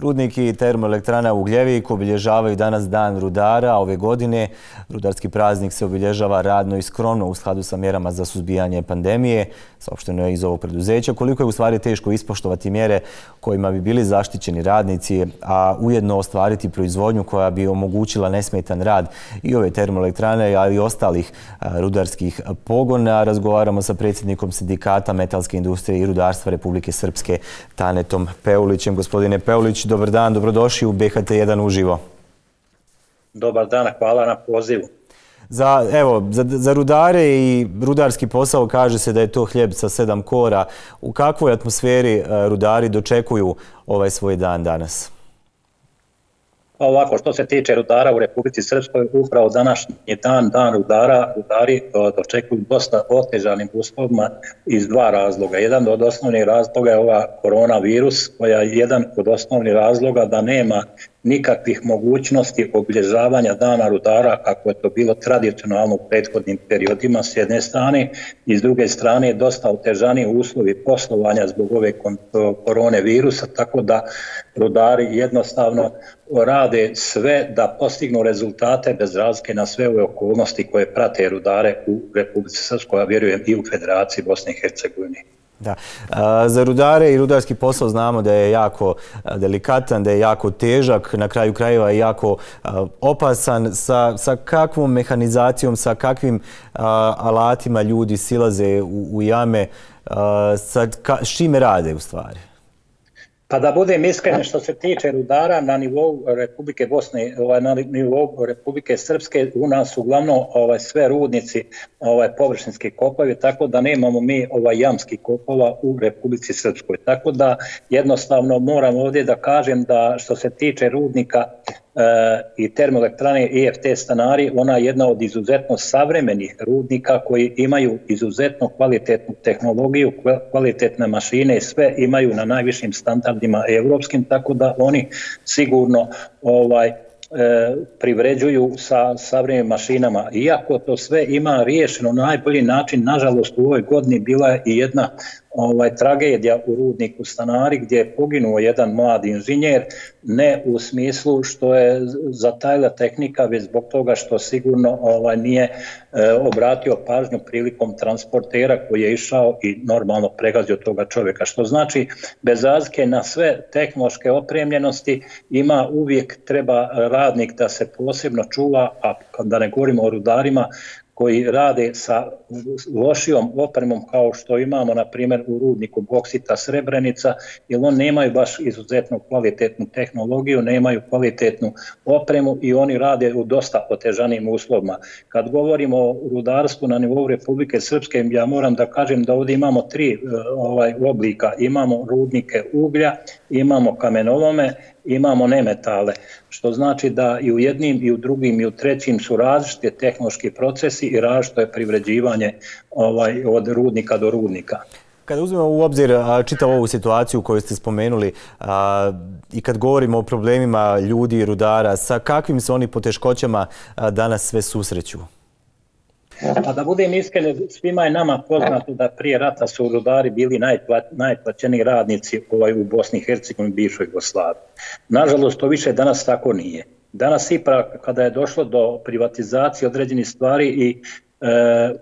Rudnik i termoelektrana Ugljevik obilježavaju danas dan rudara. Ove godine rudarski praznik se obilježava radno i skromno u skladu sa mjerama za suzbijanje pandemije. Saopšteno je iz ovog preduzeća koliko je u stvari teško ispoštovati mjere kojima bi bili zaštićeni radnici, a ujedno ostvariti proizvodnju koja bi omogućila nesmetan rad i ove termoelektrane, ali i ostalih rudarskih pogona. Razgovaramo sa predsjednikom sindikata metalske industrije i rudarstva Republike Srpske, Tanetom Peulićem. Gospodine Peulić, dobar dan, dobrodošli u BHT1 uživo. Dobar dan, hvala na pozivu. Za, evo, za, za rudare i rudarski posao kaže se da je to hljeb sa sedam kora. U kakvoj atmosferi e, rudari dočekuju ovaj svoj dan danas? Pa ovako, što se tiče rudara u Republici Srpskoj, upravo današnji dan, dan rudara, rudari e, dočekuju dosta otežanim uslovima iz dva razloga. Jedan od osnovnih razloga je ova koronavirus, koja je jedan od osnovnih razloga da nema nikakvih mogućnosti obilježavanja dana rudara kako je to bilo tradicionalno u prethodnim periodima s jedne strane i s druge strane je dosta otežani uslovi poslovanja zbog ove korone virusa tako da rudari jednostavno rade sve da postignu rezultate bez razlike na sve ove okolnosti koje prate rudare u Republici Srpskoj, a vjerujem i u Federaciji Bosne i Hercegovine. Da. Za rudare i rudarski posao znamo da je jako delikatan, da je jako težak, na kraju krajeva je jako opasan. Sa, sa kakvom mehanizacijom, sa kakvim alatima ljudi silaze u, u jame, sa ka, s čime rade u stvari? Pa da budem iskren što se tiče rudara na nivou Republike Bosne, ovaj, na nivou Republike Srpske, u nas uglavnom ovaj, sve rudnici ovaj, površinske kopove, tako da nemamo mi ovaj, jamski kopova u Republici Srpskoj. Tako da jednostavno moram ovdje da kažem da što se tiče rudnika, E, i termoelektrane EFT stanari, ona je jedna od izuzetno savremenih rudnika koji imaju izuzetno kvalitetnu tehnologiju, kvalitetne mašine, sve imaju na najvišim standardima evropskim, tako da oni sigurno ovaj e, privređuju sa savremenim mašinama. Iako to sve ima riješeno na najbolji način, nažalost u ovoj godini bila je i jedna ovaj tragedija u rudniku Stanari gdje je poginuo jedan mladi inženjer, ne u smislu što je zatajla tehnika, već zbog toga što sigurno ovaj nije e, obratio pažnju prilikom transportera koji je išao i normalno pregazio toga čovjeka. Što znači, bez razlike na sve tehnološke opremljenosti ima uvijek treba radnik da se posebno čuva, a da ne govorimo o rudarima, koji rade sa lošijom opremom kao što imamo na primjer u rudniku boksita Srebrenica, jer on nemaju baš izuzetno kvalitetnu tehnologiju, nemaju kvalitetnu opremu i oni rade u dosta otežanim uslovima. Kad govorimo o rudarstvu na nivou Republike Srpske, ja moram da kažem da ovdje imamo tri e, ovaj oblika. Imamo rudnike uglja, imamo kamenolome imamo nemetale, što znači da i u jednim i u drugim i u trećim su različite tehnološki procesi i različito je privređivanje ovaj, od rudnika do rudnika. Kada uzmemo u obzir čitavu ovu situaciju koju ste spomenuli a, i kad govorimo o problemima ljudi i rudara, sa kakvim se oni poteškoćama danas sve susreću? Pa da budem iskren, svima je nama poznato da prije rata su rudari bili najpla, najplaćeni radnici ovaj, u Bosni i Hercegovini bivšoj Jugoslaviji. Nažalost, to više danas tako nije. Danas ipak, kada je došlo do privatizacije određenih stvari i e,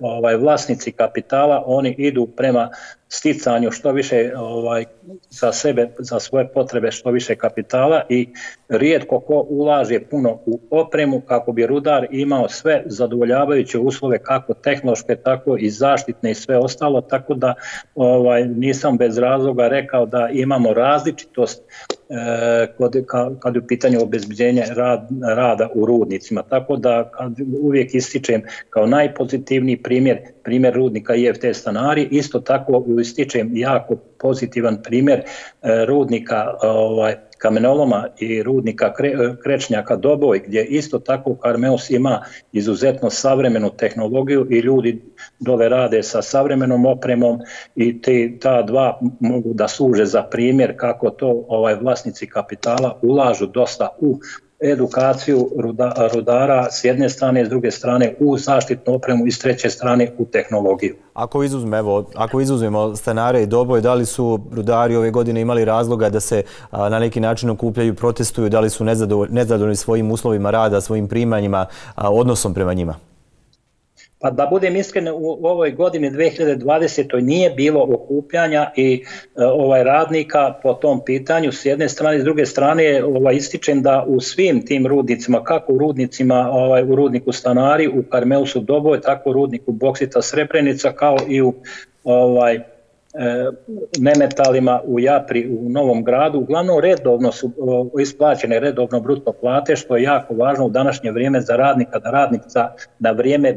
ovaj vlasnici kapitala, oni idu prema sticanju što više ovaj za sebe za svoje potrebe što više kapitala i rijetko ko ulaže puno u opremu kako bi rudar imao sve zadovoljavajuće uslove kako tehnološke tako i zaštitne i sve ostalo tako da ovaj nisam bez razloga rekao da imamo različitost e, kod, kad je u pitanju obezbeđenja rad, rada u rudnicima. Tako da kad uvijek ističem kao najpozitivniji primjer, primjer rudnika IFT stanari, isto tako ističem jako pozitivan primjer e, rudnika e, ovaj, kamenoloma i rudnika kre, e, krečnjaka Doboj, gdje isto tako Karmeos ima izuzetno savremenu tehnologiju i ljudi dole rade sa savremenom opremom i te, ta dva mogu da služe za primjer kako to ovaj vlasnici kapitala ulažu dosta u edukaciju rudara s jedne strane, s druge strane u zaštitnu opremu i s treće strane u tehnologiju. Ako, izuzme, evo, ako izuzmemo stanare i doboj, da li su rudari ove godine imali razloga da se na neki način okupljaju, protestuju, da li su nezadovoljni svojim uslovima rada, svojim primanjima, odnosom prema njima? Pa da budem iskren, u ovoj godini 2020. nije bilo okupljanja i e, ovaj radnika po tom pitanju s jedne strane, s druge strane ovaj, ističem da u svim tim rudnicima, kako u rudnicima, ovaj, u rudniku Stanari, u Karmeusu Doboj, tako u rudniku Boksita Srebrenica, kao i u ovaj, E, nemetalima u Japri u Novom gradu, uglavnom redovno su e, isplaćene redovno bruto plate, što je jako važno u današnje vrijeme za radnika, da radnica na vrijeme e,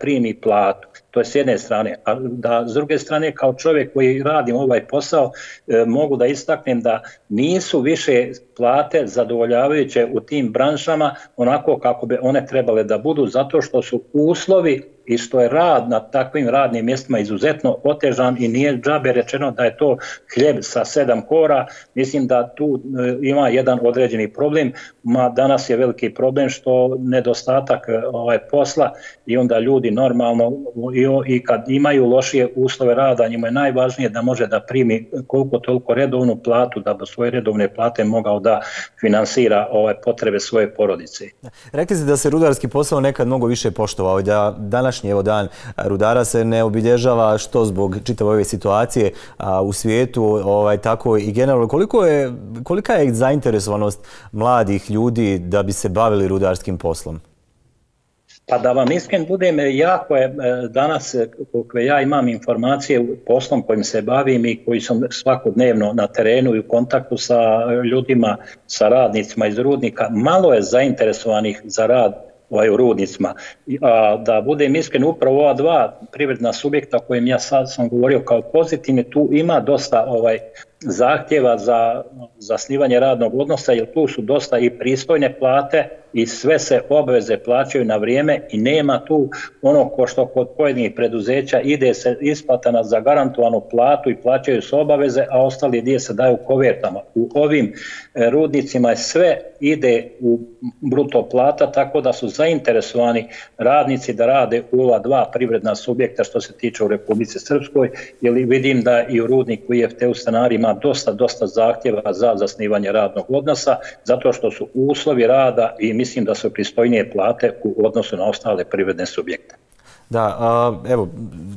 primi platu. To je s jedne strane. A da s druge strane, kao čovjek koji radim ovaj posao, e, mogu da istaknem da nisu više plate zadovoljavajuće u tim branšama onako kako bi one trebale da budu, zato što su uslovi i što je rad na takvim radnim mjestima izuzetno otežan i nije džabe rečeno da je to hljeb sa sedam kora. Mislim da tu e, ima jedan određeni problem, ma danas je veliki problem što nedostatak e, ovaj posla i onda ljudi normalno bio i kad imaju lošije uslove rada, njima je najvažnije da može da primi koliko toliko redovnu platu, da bi svoje redovne plate mogao da finansira ovaj potrebe svoje porodice. Rekli ste da se rudarski posao nekad mnogo više poštovao i da današnji evo dan rudara se ne obilježava što zbog čitave ove situacije a, u svijetu, ovaj, tako i generalno. Koliko je, kolika je zainteresovanost mladih ljudi da bi se bavili rudarskim poslom? Pa da vam iskren budem, e, jako je e, danas, e, koliko ja imam informacije poslom kojim se bavim i koji sam svakodnevno na terenu i u kontaktu sa ljudima, sa radnicima iz rudnika, malo je zainteresovanih za rad ovaj, u rudnicima. A, da budem iskren, upravo ova dva privredna subjekta kojim ja sad sam govorio kao pozitivne, tu ima dosta ovaj zahtjeva za zasnivanje radnog odnosa, jer tu su dosta i pristojne plate, i sve se obveze plaćaju na vrijeme i nema tu ono ko što kod pojedinih preduzeća ide se isplata na zagarantovanu platu i plaćaju se obaveze, a ostali dio se daju kovertama. U ovim e, rudnicima je sve ide u bruto plata, tako da su zainteresovani radnici da rade u ova dva privredna subjekta što se tiče u Republice Srpskoj, jer vidim da i u rudniku IFT u stanari ima dosta, dosta zahtjeva za zasnivanje radnog odnosa, zato što su uslovi rada i mislim da su pristojnije plate u odnosu na ostale privredne subjekte. Da, a, evo,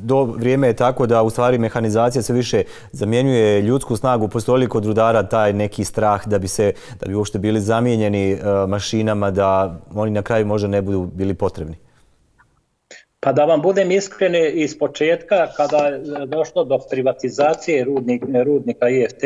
do vrijeme je tako da u stvari mehanizacija se više zamjenjuje ljudsku snagu. Postoji li kod rudara taj neki strah da bi se, da bi uopšte bili zamijenjeni a, mašinama, da oni na kraju možda ne budu bili potrebni? Pa da vam budem iskren, iz početka, kada je došlo do privatizacije rudnik, rudnika IFT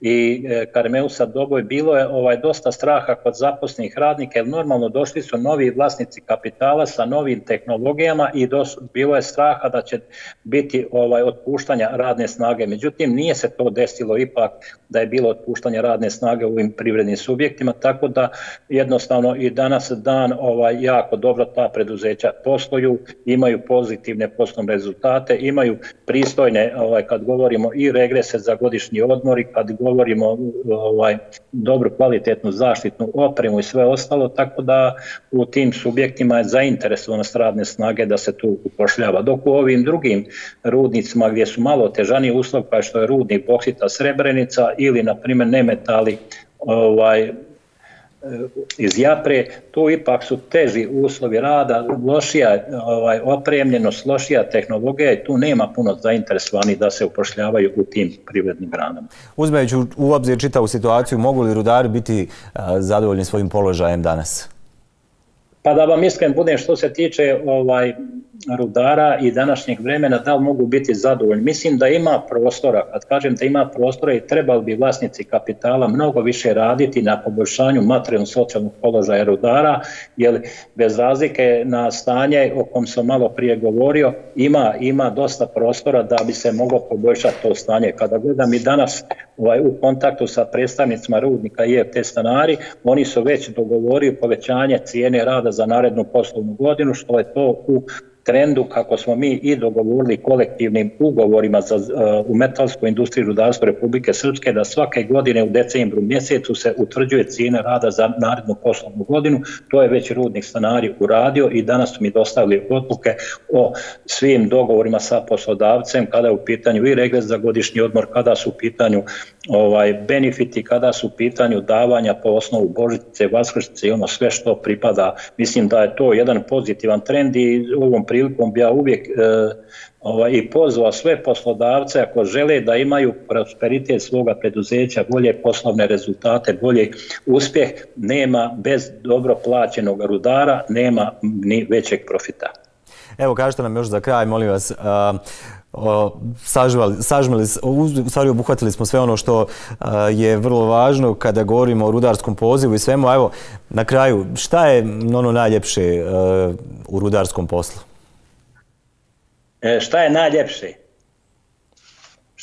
i e, Karmeusa Doboj, bilo je ovaj dosta straha kod zaposlenih radnika, jer normalno došli su novi vlasnici kapitala sa novim tehnologijama i dos, bilo je straha da će biti ovaj otpuštanja radne snage. Međutim, nije se to desilo ipak da je bilo otpuštanje radne snage u ovim privrednim subjektima, tako da jednostavno i danas dan ovaj jako dobro ta preduzeća posluju imaju pozitivne poslovne rezultate, imaju pristojne, ovaj, kad govorimo i regrese za godišnji odmor i kad govorimo ovaj, dobru kvalitetnu zaštitnu opremu i sve ostalo, tako da u tim subjektima je zainteresovanost radne snage da se tu upošljava. Dok u ovim drugim rudnicima gdje su malo težani uslov, kao što je rudnik boksita srebrenica ili, na primjer, nemetali, ovaj, E, iz Japre, tu ipak su teži uslovi rada, lošija ovaj, opremljenost, lošija tehnologija i tu nema puno zainteresovani da se upošljavaju u tim privrednim granama. Uzmejući u obzir čitavu situaciju, mogu li rudari biti zadovoljni svojim položajem danas? Pa da vam iskren budem što se tiče ovaj, rudara i današnjeg vremena da li mogu biti zadovoljni. Mislim da ima prostora, kad kažem da ima prostora i trebali bi vlasnici kapitala mnogo više raditi na poboljšanju materijalnog socijalnog položaja rudara, jer bez razlike na stanje o kom sam malo prije govorio, ima, ima dosta prostora da bi se moglo poboljšati to stanje. Kada gledam i danas ovaj, u kontaktu sa predstavnicima rudnika i te stanari, oni su već dogovorili povećanje cijene rada za narednu poslovnu godinu, što je to u trendu kako smo mi i dogovorili kolektivnim ugovorima za, eh, u metalskoj industriji rudarstva Republike Srpske da svake godine u decembru mjesecu se utvrđuje cijena rada za narednu poslovnu godinu. To je već rudnik stanari uradio i danas su mi dostavili odluke o svim dogovorima sa poslodavcem kada je u pitanju i regres za godišnji odmor, kada su u pitanju ovaj benefiti, kada su u pitanju davanja po osnovu Božice, Vaskrstice i ono sve što pripada. Mislim da je to jedan pozitivan trend i ovom prilikom bi ja uvijek e, ovaj, i pozvao sve poslodavce ako žele da imaju prosperitet svoga preduzeća, bolje poslovne rezultate, bolje uspjeh, nema bez dobro plaćenog rudara, nema ni većeg profita. Evo, kažete nam još za kraj, molim vas, a, sažmali, sažmali, u stvari obuhvatili smo sve ono što je vrlo važno kada govorimo o rudarskom pozivu i svemu. Evo, na kraju, šta je ono najljepše e, u rudarskom poslu? E, šta je najljepše?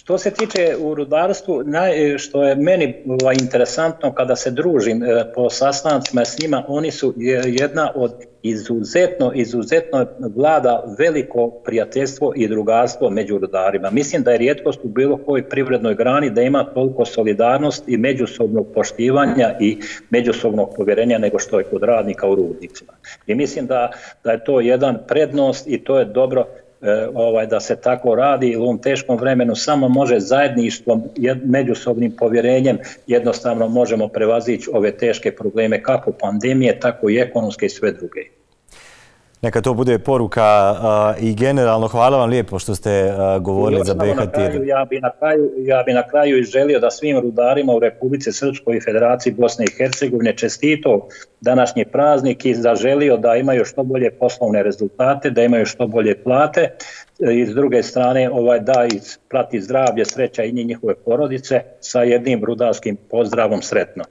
Što se tiče u rudarstvu, naj, e, što je meni ovaj, interesantno kada se družim e, po sastancima s njima, oni su e, jedna od izuzetno, izuzetno vlada veliko prijateljstvo i drugarstvo među rudarima. Mislim da je rijetkost u bilo kojoj privrednoj grani da ima toliko solidarnost i međusobnog poštivanja i međusobnog povjerenja nego što je kod radnika u rudnicima. I mislim da, da je to jedan prednost i to je dobro E, ovaj da se tako radi u ovom teškom vremenu samo može zajedništvom međusobnim povjerenjem jednostavno možemo prevazići ove teške probleme kako pandemije tako i ekonomske i sve druge. Neka to bude poruka i generalno hvala vam lijepo što ste govorili za BHT. Ja bi na kraju ja bi na kraju i želio da svim rudarima u Republici Srpskoj i Federaciji Bosne i Hercegovine čestito današnji praznik i zaželio da imaju što bolje poslovne rezultate, da imaju što bolje plate i s druge strane ovaj da i prati zdravlje, sreća i njihove porodice sa jednim rudarskim pozdravom sretno.